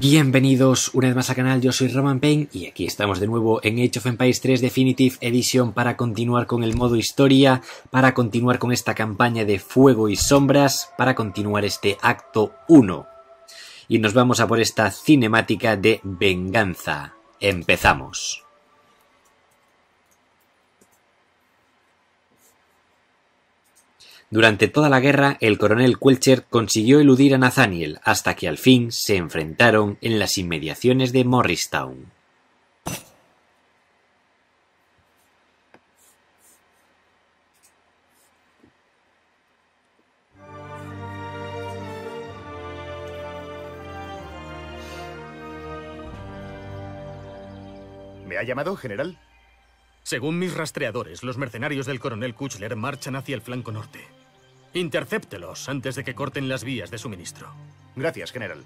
Bienvenidos una vez más al canal, yo soy Roman Payne y aquí estamos de nuevo en Age of Empires 3 Definitive Edition para continuar con el modo historia, para continuar con esta campaña de fuego y sombras, para continuar este acto 1. Y nos vamos a por esta cinemática de venganza. Empezamos. Durante toda la guerra, el coronel Quelcher consiguió eludir a Nathaniel hasta que al fin se enfrentaron en las inmediaciones de Morristown. ¿Me ha llamado, general? Según mis rastreadores, los mercenarios del coronel Kuchler marchan hacia el flanco norte. Intercéptelos antes de que corten las vías de suministro. Gracias, general.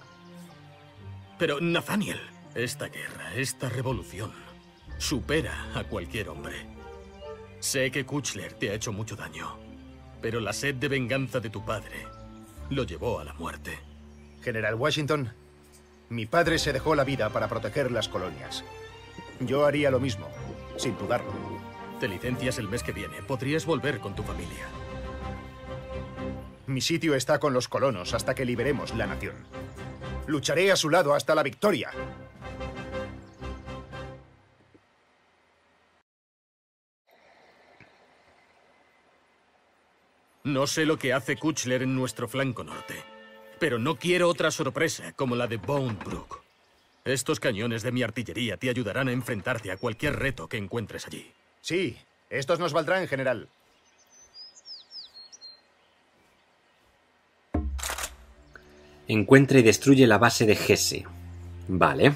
Pero, Nathaniel, esta guerra, esta revolución, supera a cualquier hombre. Sé que Kuchler te ha hecho mucho daño, pero la sed de venganza de tu padre lo llevó a la muerte. General Washington, mi padre se dejó la vida para proteger las colonias. Yo haría lo mismo, sin dudarlo. Te licencias el mes que viene. Podrías volver con tu familia. Mi sitio está con los colonos hasta que liberemos la nación. Lucharé a su lado hasta la victoria. No sé lo que hace Kuchler en nuestro flanco norte, pero no quiero otra sorpresa como la de Bone Brook. Estos cañones de mi artillería te ayudarán a enfrentarte a cualquier reto que encuentres allí. Sí, estos nos valdrán, general. Encuentra y destruye la base de Gese. Vale.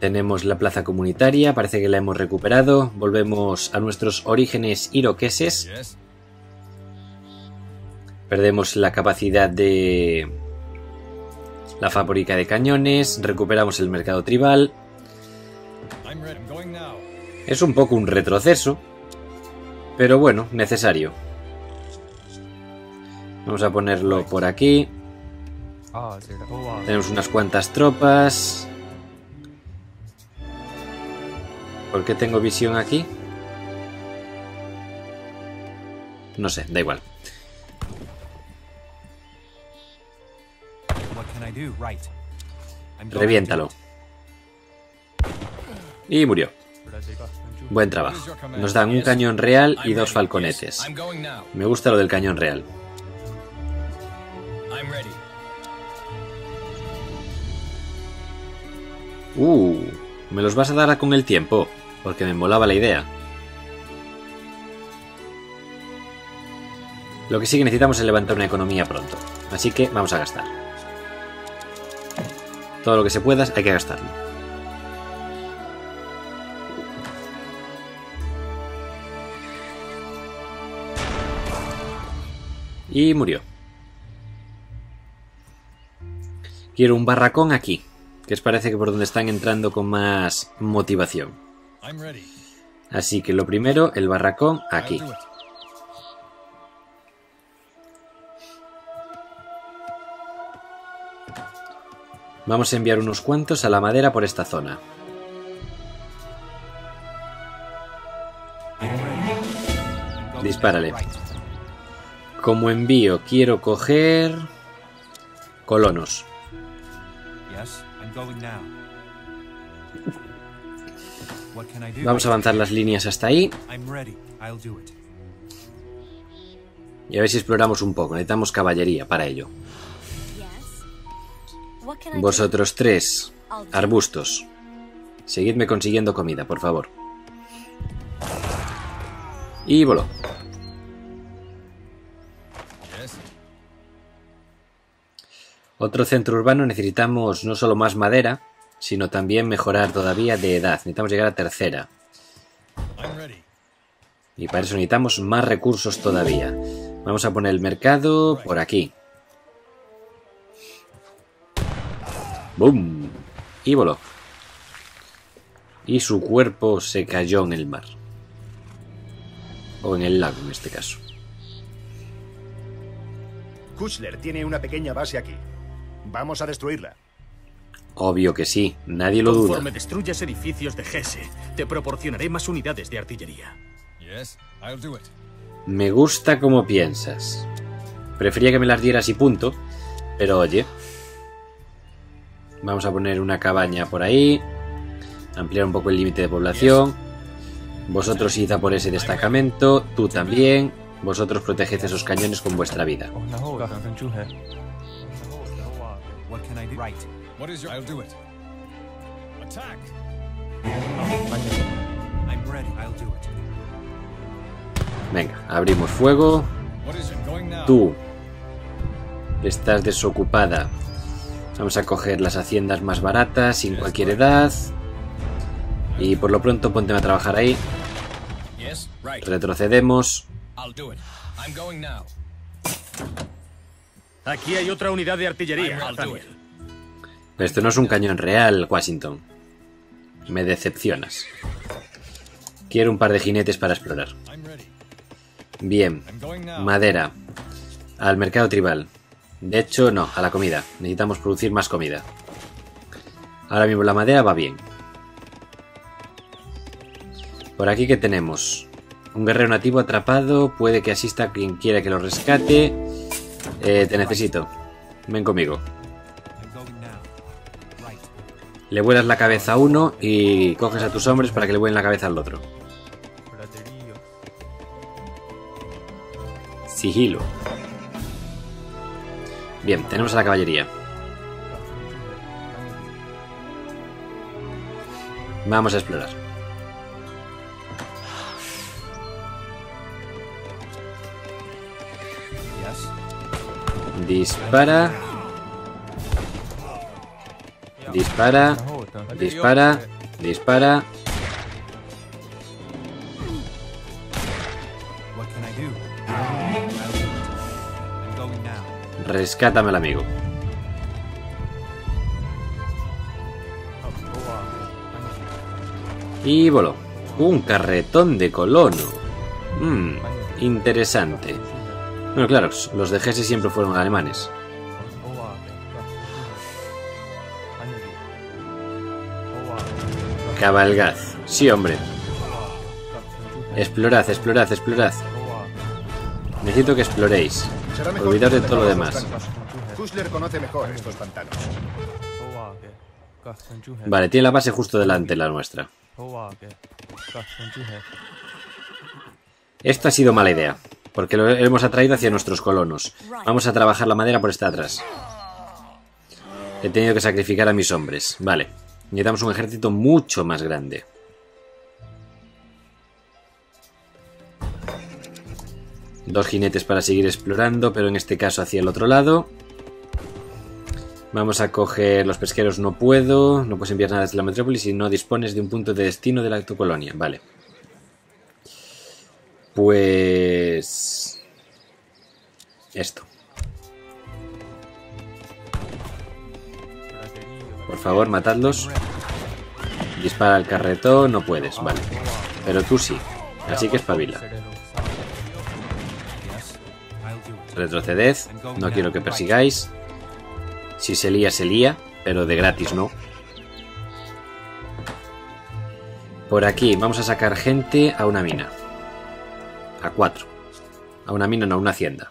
Tenemos la plaza comunitaria, parece que la hemos recuperado. Volvemos a nuestros orígenes iroqueses. Perdemos la capacidad de la fábrica de cañones, recuperamos el mercado tribal. Es un poco un retroceso, pero bueno, necesario. Vamos a ponerlo por aquí. Tenemos unas cuantas tropas. ¿Por qué tengo visión aquí? No sé, da igual. Reviéntalo. Y murió. Buen trabajo. Nos dan un cañón real y dos falconetes. Me gusta lo del cañón real. Uh, me los vas a dar con el tiempo, porque me molaba la idea. Lo que sí que necesitamos es levantar una economía pronto, así que vamos a gastar. Todo lo que se pueda hay que gastarlo. Y murió. Quiero un barracón aquí, que es parece que por donde están entrando con más motivación. Así que lo primero, el barracón aquí. Vamos a enviar unos cuantos a la madera por esta zona. Dispárale. Como envío, quiero coger... Colonos. Vamos a avanzar las líneas hasta ahí. Y a ver si exploramos un poco. Necesitamos caballería para ello. Vosotros tres, arbustos. Seguidme consiguiendo comida, por favor. Y voló. Otro centro urbano necesitamos no solo más madera, sino también mejorar todavía de edad. Necesitamos llegar a tercera. Y para eso necesitamos más recursos todavía. Vamos a poner el mercado por aquí. ¡Bum! Y voló. Y su cuerpo se cayó en el mar. O en el lago, en este caso. Kuchler tiene una pequeña base aquí. Vamos a destruirla. Obvio que sí, nadie lo duda. Conforme destruyas edificios de Gese, te proporcionaré más unidades de artillería. Yes, I'll do it. Me gusta como piensas. Prefería que me las dieras y punto, pero oye. Vamos a poner una cabaña por ahí. Ampliar un poco el límite de población. Vosotros id a por ese destacamento. Tú también. Vosotros proteged esos cañones con vuestra vida. What can I do? Right. What is your... I'll do it. Attack! I'm ready. I'll do it. Venga, abrimos fuego. What is it? Going now. Tú estás desocupada. Vamos a coger las haciendas más baratas, sin cualquier edad. Y por lo pronto ponte a trabajar ahí. Yes, right. Retrocedemos. I'll do it. I'm going now. Aquí hay otra unidad de artillería. Pero esto no es un cañón real, Washington. Me decepcionas. Quiero un par de jinetes para explorar. Bien. Madera. Al mercado tribal. De hecho, no, a la comida. Necesitamos producir más comida. Ahora mismo la madera va bien. Por aquí que tenemos. Un guerrero nativo atrapado. Puede que asista a quien quiera que lo rescate. Eh, te necesito. Ven conmigo. Le vuelas la cabeza a uno y coges a tus hombres para que le vuelen la cabeza al otro. Sigilo. Bien, tenemos a la caballería. Vamos a explorar. Dispara. Dispara. Dispara. Dispara. Rescátame al amigo. Y voló. Un carretón de colono. Mmm, interesante. Bueno, claro, los de Hesse siempre fueron alemanes. Cabalgad. Sí, hombre. Explorad, explorad, explorad. Necesito que exploréis. Olvidad de todo lo demás. los campos. Kushler conoce mejor estos pantanos. Vale, tiene la base justo delante de la nuestra. Esto ha sido mala idea, porque lo hemos atraído hacia nuestros colonos. Vamos a trabajar la madera por esta atrás. He tenido que sacrificar a mis hombres. Vale, necesitamos un ejército mucho más grande. Dos jinetes para seguir explorando, pero en este caso hacia el otro lado. Vamos a coger los pesqueros, no puedo. No puedes enviar nada desde la metrópolis si no dispones de un punto de destino de la tu colonia. Vale. Pues... Esto. Por favor, matadlos. Dispara al carretón, no puedes, vale. Pero tú sí. Así que espabila. Retroceded. No quiero que persigáis. Si se lía, se lía. Pero de gratis no. Por aquí vamos a sacar gente a una mina. A cuatro. A una mina, no, a una hacienda.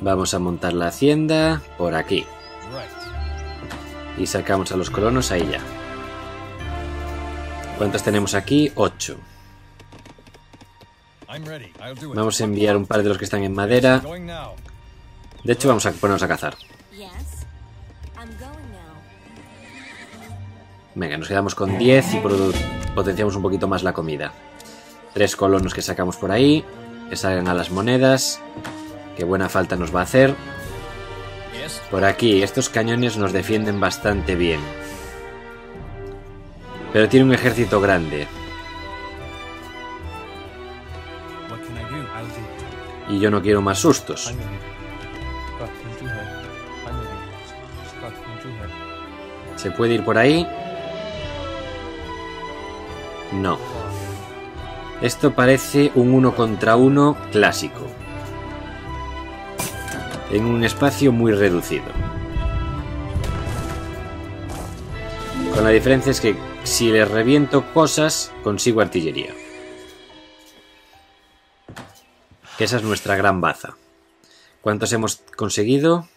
Vamos a montar la hacienda por aquí. Y sacamos a los colonos ahí ya. ¿Cuántos tenemos aquí? Ocho. I'm ready. I'll do it. Vamos a enviar un par de los que están en madera. De hecho, vamos a ponernos a cazar. Venga, nos quedamos con 10 y potenciamos un poquito más la comida. Tres colonos que sacamos por ahí. Que salgan a las monedas. Que buena falta nos va a hacer. Por aquí, estos cañones nos defienden bastante bien. Pero tiene un ejército grande. Y yo no quiero más sustos. ¿Se puede ir por ahí? No. Esto parece un uno contra uno clásico. En un espacio muy reducido. Con la diferencia es que si le reviento cosas, consigo artillería. Esa es nuestra gran baza. ¿Cuántos hemos conseguido?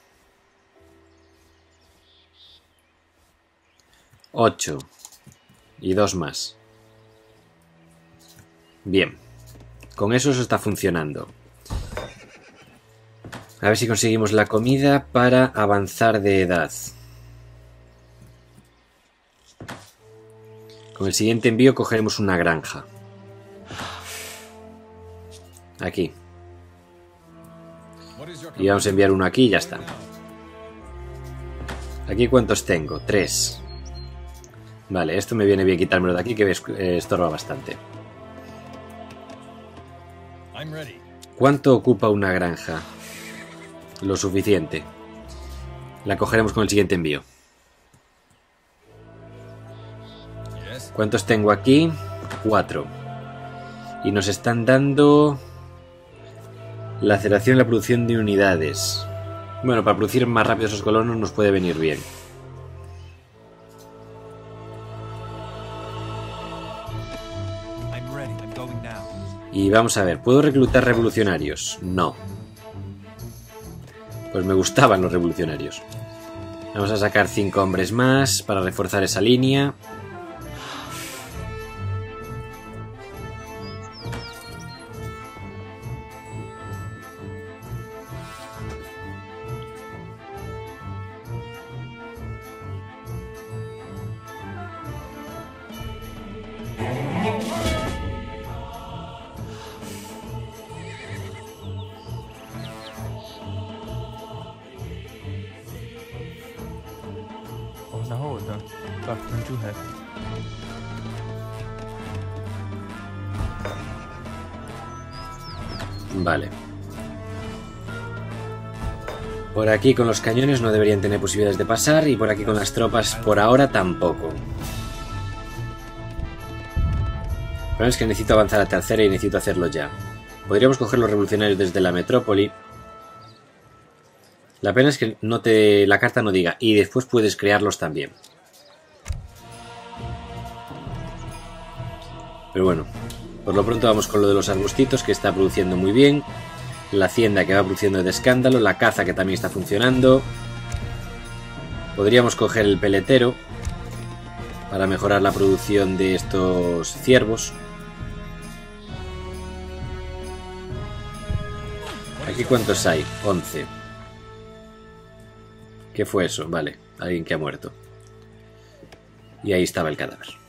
8. Y dos más. Bien. Con eso eso está funcionando. A ver si conseguimos la comida para avanzar de edad. Con el siguiente envío cogeremos una granja. Aquí. Y vamos a enviar uno aquí y ya está. Aquí cuántos tengo? Tres. Vale, esto me viene bien quitármelo de aquí que eh, estorba bastante. ¿Cuánto ocupa una granja? Lo suficiente. La cogeremos con el siguiente envío. ¿Cuántos tengo aquí? Cuatro. Y nos están dando la aceleración y la producción de unidades. Bueno, para producir más rápido esos colonos nos puede venir bien. Y vamos a ver, ¿puedo reclutar revolucionarios? No. Pues me gustaban los revolucionarios. Vamos a sacar cinco hombres más para reforzar esa línea. Aquí con los cañones no deberían tener posibilidades de pasar y por aquí con las tropas por ahora tampoco. El problema es que necesito avanzar a tercera y necesito hacerlo ya. Podríamos coger los revolucionarios desde la metrópoli. La pena es que no te, la carta no diga y después puedes crearlos también. Pero bueno, por lo pronto vamos con lo de los arbustitos que está produciendo muy bien. La hacienda que va produciendo de escándalo. La caza que también está funcionando. Podríamos coger el peletero. Para mejorar la producción de estos ciervos. Aquí cuántos hay? 11. ¿Qué fue eso? Vale, alguien que ha muerto. Y ahí estaba el cadáver.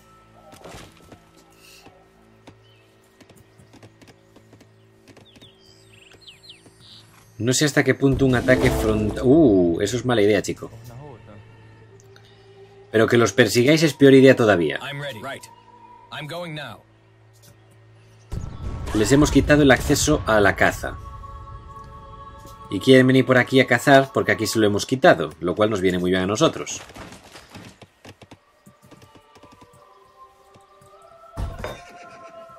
No sé hasta qué punto un ataque frontal... ¡Uh! Eso es mala idea, chico. Pero que los persigáis es peor idea todavía. Les hemos quitado el acceso a la caza. Y quieren venir por aquí a cazar porque aquí se lo hemos quitado, lo cual nos viene muy bien a nosotros.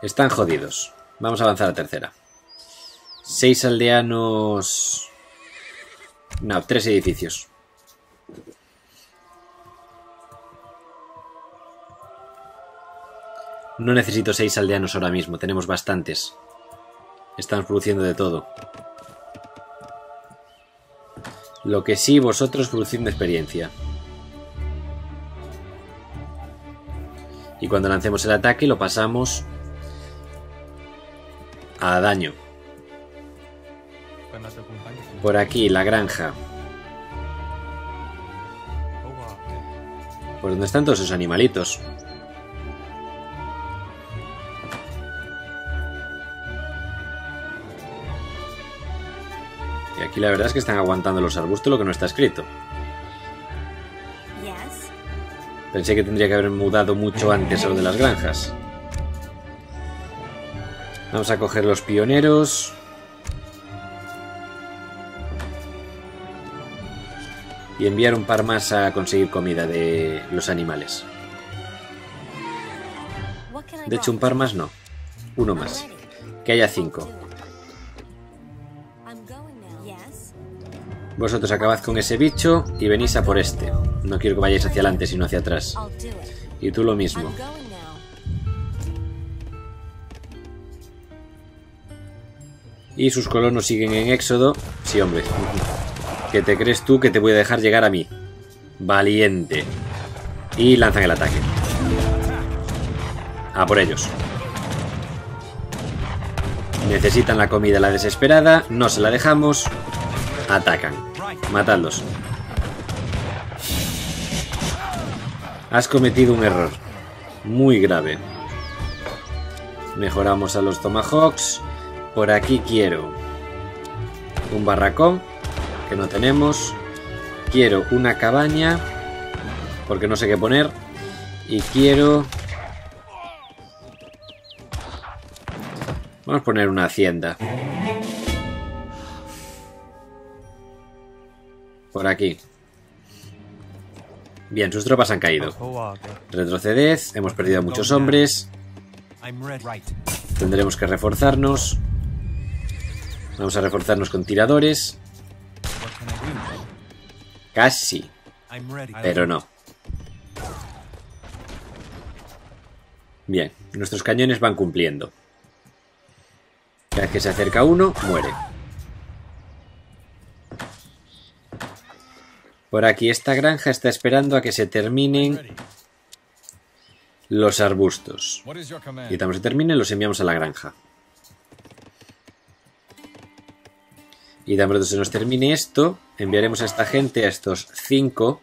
Están jodidos. Vamos a avanzar a tercera. Seis aldeanos... No, tres edificios. No necesito seis aldeanos ahora mismo, tenemos bastantes. Estamos produciendo de todo. Lo que sí, vosotros produciendo experiencia. Y cuando lancemos el ataque lo pasamos a daño. Por aquí, la granja. Por donde están todos esos animalitos. Y aquí la verdad es que están aguantando los arbustos lo que no está escrito. Pensé que tendría que haber mudado mucho antes a lo de las granjas. Vamos a coger los pioneros. Y enviar un par más a conseguir comida de los animales. De hecho, un par más no. Uno más. Que haya cinco. Vosotros acabad con ese bicho y venís a por este. No quiero que vayáis hacia adelante, sino hacia atrás. Y tú lo mismo. Y sus colonos siguen en éxodo. Sí, hombre. ¿Qué te crees tú que te voy a dejar llegar a mí? Valiente. Y lanzan el ataque. A por ellos. Necesitan la comida la desesperada. No se la dejamos. Atacan. Matadlos. Has cometido un error. Muy grave. Mejoramos a los Tomahawks. Por aquí quiero un barracón, que no tenemos. Quiero una cabaña, porque no sé qué poner. Y quiero... Vamos a poner una hacienda. Por aquí. Bien, sus tropas han caído. Retroceded, hemos perdido a muchos hombres. Tendremos que reforzarnos. Vamos a reforzarnos con tiradores. Casi, pero no. Bien, nuestros cañones van cumpliendo. Cada vez que se acerca uno, muere. Por aquí esta granja está esperando a que se terminen los arbustos. Y cuando se terminen los enviamos a la granja. Y tan pronto se nos termine esto, enviaremos a esta gente, a estos cinco,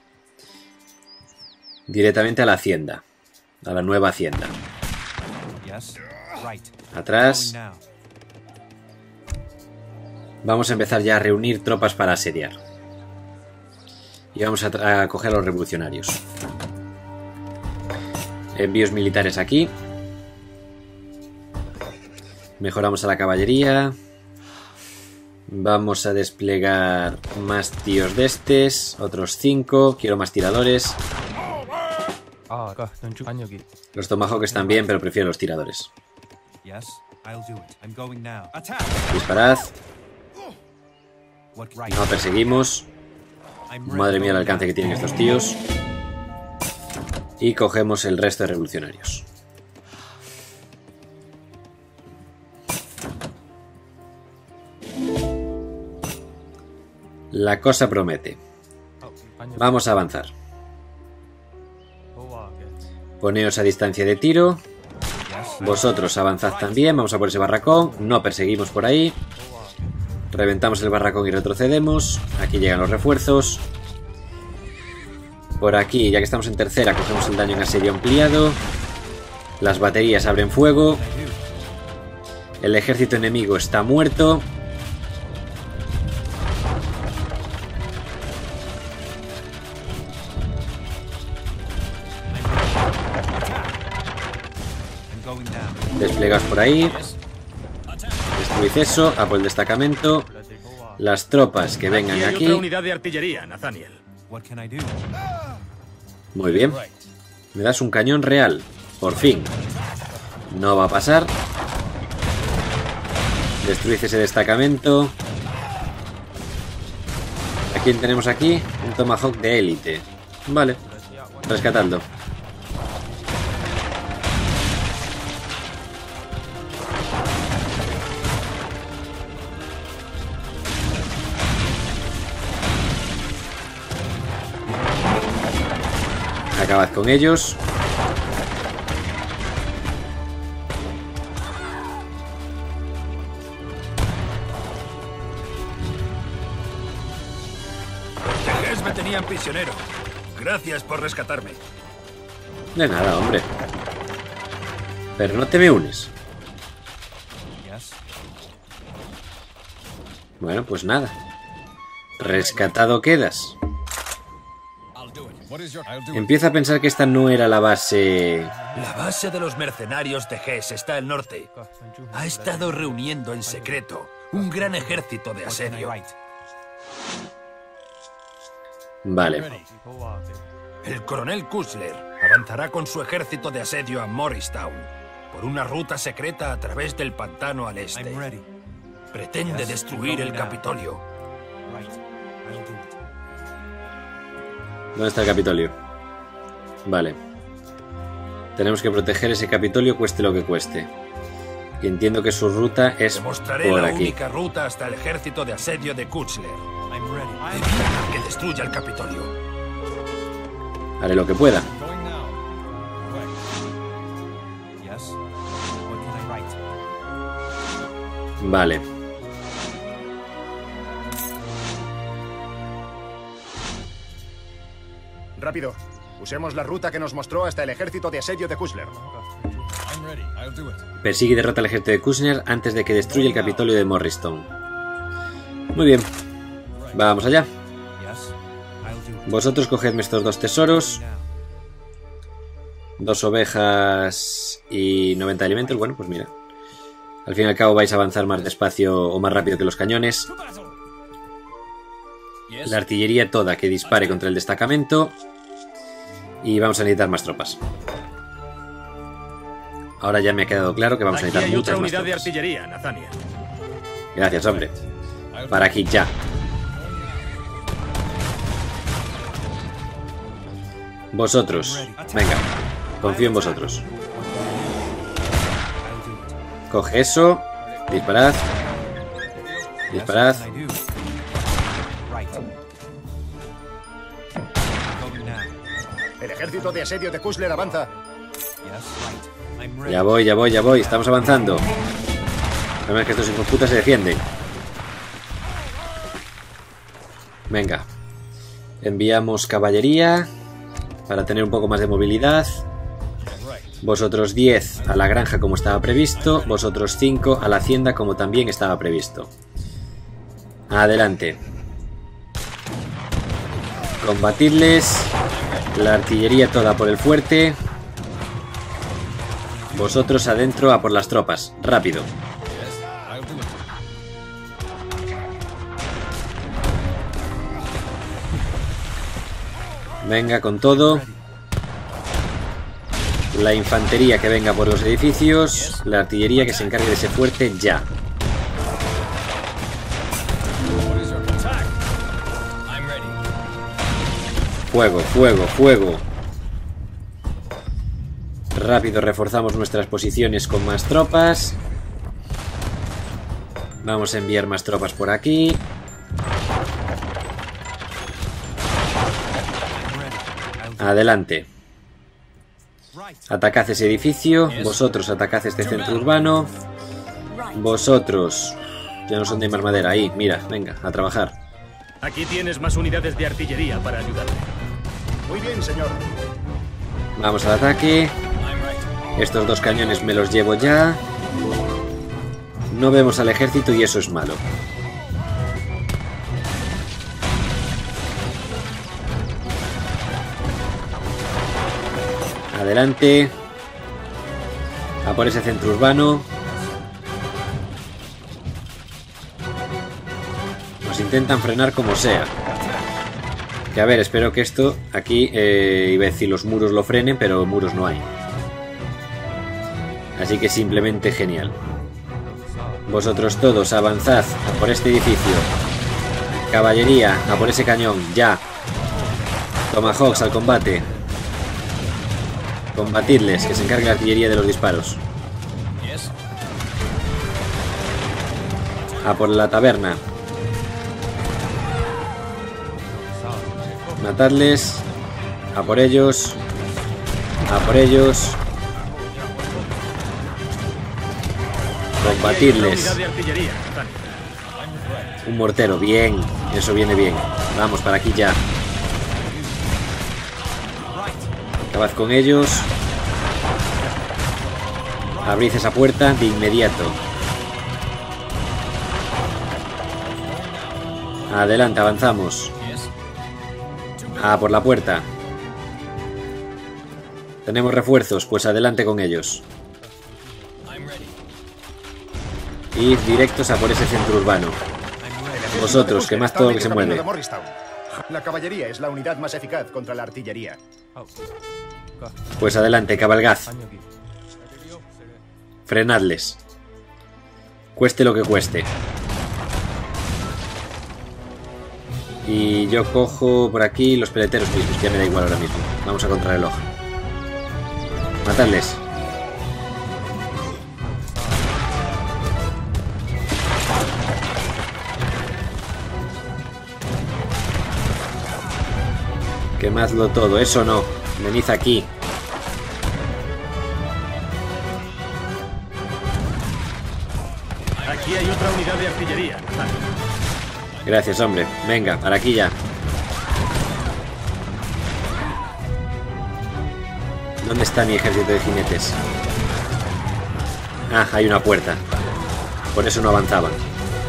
directamente a la hacienda. A la nueva hacienda. Atrás. Vamos a empezar ya a reunir tropas para asediar. Y vamos a, a coger a los revolucionarios. Envíos militares aquí. Mejoramos a la caballería. Vamos a desplegar más tíos de estos, otros cinco. Quiero más tiradores. Los tomahawks están bien, pero prefiero los tiradores. Disparad. No perseguimos. Madre mía el alcance que tienen estos tíos. Y cogemos el resto de revolucionarios. La cosa promete. Vamos a avanzar. Poneos a distancia de tiro. Vosotros avanzad también. Vamos a por ese barracón. No perseguimos por ahí. Reventamos el barracón y retrocedemos. Aquí llegan los refuerzos. Por aquí, ya que estamos en tercera, cogemos el daño en asedio ampliado. Las baterías abren fuego. El ejército enemigo está muerto. Por ahí. Destruid eso. A por el destacamento. Las tropas que vengan Aquí unidad de artillería, Nathaniel. Muy bien. Me das un cañón real. Por fin. No va a pasar. Destruid ese destacamento. ¿A quién tenemos aquí? Un Tomahawk de élite. Vale. Rescatando. Acabad con ellos. Me tenían prisionero. Gracias por rescatarme. De nada, hombre. Pero no te me unes. Bueno, pues nada. Rescatado quedas. Empieza a pensar que esta no era la base. La base de los mercenarios de Hess está al norte. Ha estado reuniendo en secreto un gran ejército de asedio. Vale. El coronel Kusler avanzará con su ejército de asedio a Morristown por una ruta secreta a través del pantano al este. Pretende destruir el Capitolio. ¿Dónde está el Capitolio? Vale. Tenemos que proteger ese Capitolio cueste lo que cueste. Y entiendo que su ruta es Demostraré por la aquí. única ruta hasta el ejército de asedio de Kushler. I'm ready. Evitará que destruya el Capitolio. Haré lo que pueda. Going Rápido. Usemos la ruta que nos mostró hasta el ejército de asedio de it. Persigue y derrota al ejército de Kushner antes de que destruya el Capitolio de Morristown. Muy bien. Vamos allá. Vosotros cogedme estos dos tesoros. Dos ovejas y 90 alimentos. Bueno, pues mira. Al fin y al cabo vais a avanzar más despacio o más rápido que los cañones. La artillería toda que dispare contra el destacamento. Y vamos a necesitar más tropas. Ahora ya me ha quedado claro que vamos a necesitar hay muchas otra más unidad de tropas. artillería. Gracias, hombre. Para aquí ya. Vosotros. Venga. Confío en vosotros. Coge eso. Disparad. Disparad. El ejército de asedio de Kushler avanza. Ya voy, ya voy, ya voy. Estamos avanzando. Además que estos hijos putas se defienden. Venga. Enviamos caballería para tener un poco más de movilidad. Vosotros 10 a la granja como estaba previsto. Vosotros 5 a la hacienda como también estaba previsto. Adelante. Combatidles. La artillería toda por el fuerte. Vosotros adentro a por las tropas. Rápido. Venga con todo. La infantería que venga por los edificios. La artillería que se encargue de ese fuerte ya. Fuego, fuego, fuego. Rápido reforzamos nuestras posiciones con más tropas. Vamos a enviar más tropas por aquí. Adelante. Atacad ese edificio. Vosotros atacad este centro urbano. Vosotros. Ya no son de más madera. Ahí, mira, venga, a trabajar. Aquí tienes más unidades de artillería para ayudarte. Muy bien, señor. Vamos al ataque. Estos dos cañones me los llevo ya. No vemos al ejército y eso es malo. Adelante. A por ese centro urbano. Nos intentan frenar como sea. Que a ver, espero que esto aquí, eh, iba a decir los muros lo frenen, pero muros no hay. Así que simplemente genial. Vosotros todos avanzad a por este edificio. Caballería, a por ese cañón, ya. Tomahawks al combate. Combatidles, que se encargue la artillería de los disparos. A por la taberna. Matadles. A por ellos. A por ellos. Nathaniel. Un mortero, bien. Eso viene bien. Vamos, para aquí ya. Acabad con ellos. Abrid esa puerta de inmediato. Adelante, avanzamos. Ah, por la puerta. Tenemos refuerzos, pues adelante con ellos. Id directos a por ese centro urbano. Vosotros, quemad está todo a lo que se mueve. La caballería es la unidad más eficaz contra la artillería. Pues adelante, cabalgad. Frenadles. Cueste lo que cueste. Y yo cojo por aquí los peleteros mismos, ya me da igual ahora mismo. Vamos a contrarreloj. Matadles. Quemadlo todo, eso no. Venid aquí. Aquí hay otra unidad de artillería. Gracias, hombre. Venga, para aquí ya. ¿Dónde está mi ejército de jinetes? Ah, hay una puerta. Por eso no avanzaban.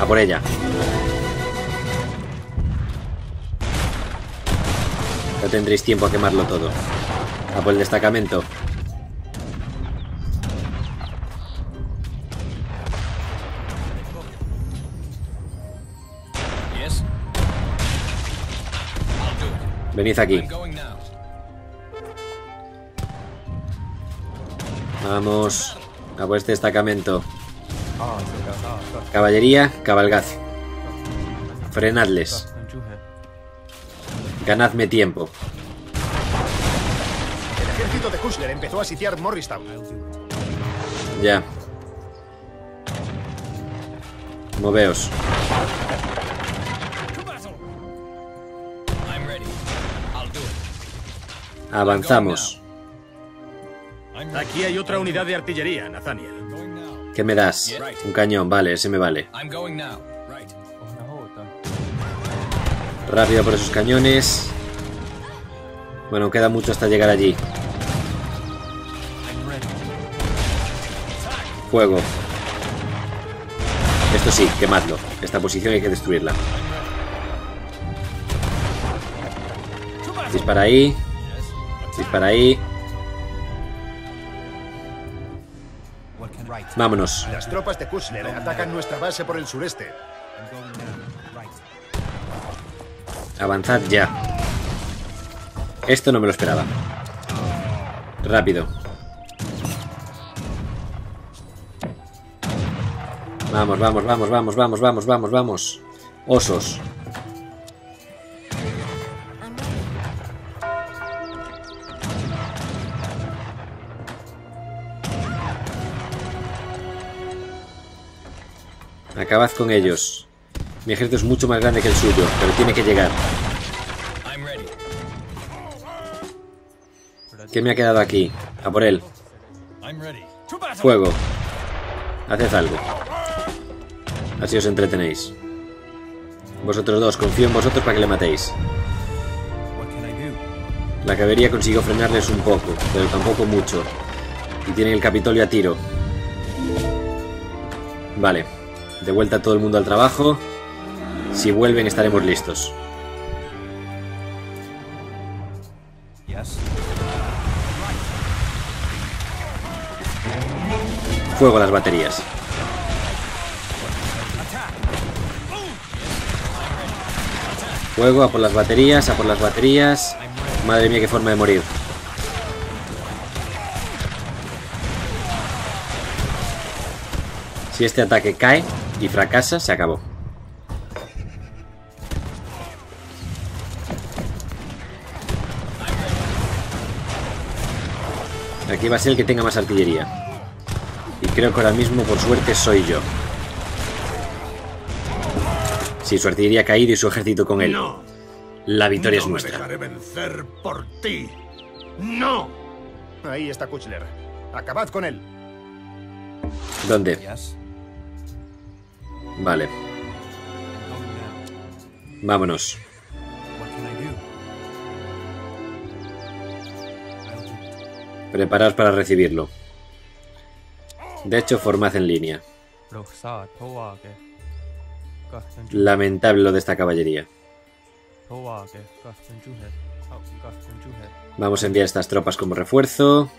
A por ella. No tendréis tiempo a quemarlo todo. A por el destacamento. Venid aquí. Vamos. A por este destacamento. Caballería, cabalgad. Frenadles. Ganadme tiempo. El ejército de Kushner empezó a sitiar Morristown. Ya. Moveos. Avanzamos. Aquí hay otra unidad de artillería, Nathaniel. Going now. ¿Qué me das? Un cañón, vale, ese me vale. Rápido por esos cañones. Bueno, queda mucho hasta llegar allí. Fuego. Esto sí, quemadlo. Esta posición hay que destruirla. Dispara ahí. Dispara ahí. Vámonos. Las tropas de Kushner atacan nuestra base por el sureste. Avanzad ya. Esto no me lo esperaba. Rápido. Vamos, vamos, vamos, vamos, vamos, vamos, vamos, vamos. Osos. Acabad con ellos. Mi ejército es mucho más grande que el suyo, pero tiene que llegar. ¿Qué me ha quedado aquí? A por él. Fuego. Haced algo. Así os entretenéis. Vosotros dos, confío en vosotros para que le matéis. La caballería consiguió frenarles un poco, pero tampoco mucho. Y tienen el Capitolio a tiro. Vale. De vuelta todo el mundo al trabajo. Si vuelven estaremos listos. Fuego a las baterías. Fuego a por las baterías, a por las baterías. Madre mía, qué forma de morir. Si este ataque cae y fracasa, se acabó. Aquí va a ser el que tenga más artillería. Y creo que ahora mismo, por suerte, soy yo. Si su artillería ha caído y su ejército con él. No. La victoria es no me nuestra. dejaré vencer por ti. ¡No! Ahí está Kushner. Acabad con él. ¿Dónde? Vale. Vámonos. Preparaos para recibirlo. De hecho, formad en línea. Lamentable lo de esta caballería. Vamos a enviar estas tropas como refuerzo.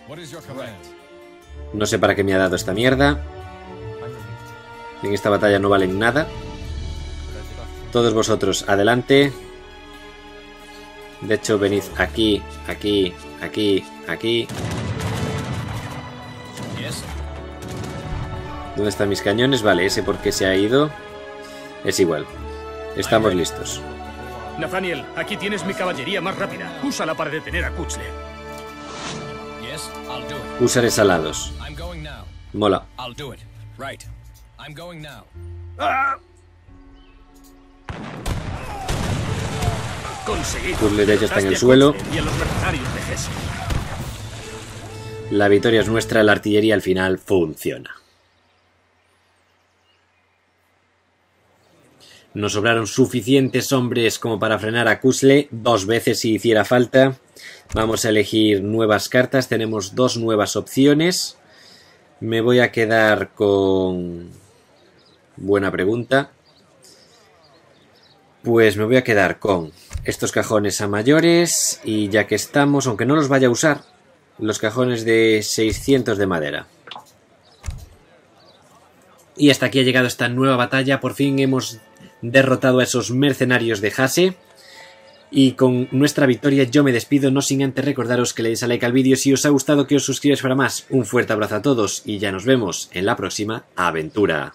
No sé para qué me ha dado esta mierda. En esta batalla no valen nada. Todos vosotros, adelante. De hecho, venid aquí, aquí, aquí, aquí. ¿Dónde están mis cañones? Vale, ese porque se ha ido. Es igual. Estamos listos. Nathaniel, aquí tienes mi caballería más rápida. Úsala para detener a Kuchle. Usaré salados. Mola. I'm going now. Ya está en el suelo. Kuchler Y a los mercenarios de Hesse. La victoria es nuestra, la artillería al final funciona. Nos sobraron suficientes hombres como para frenar a Kusle dos veces si hiciera falta. Vamos a elegir nuevas cartas. Tenemos dos nuevas opciones. Me voy a quedar con... Buena pregunta. Pues me voy a quedar con estos cajones a mayores y ya que estamos, aunque no los vaya a usar, los cajones de 600 de madera. Y hasta aquí ha llegado esta nueva batalla. Por fin hemos derrotado a esos mercenarios de Hase. Y con nuestra victoria yo me despido, no sin antes recordaros que le deis a like al vídeo si os ha gustado, que os suscribáis para más. Un fuerte abrazo a todos y ya nos vemos en la próxima aventura.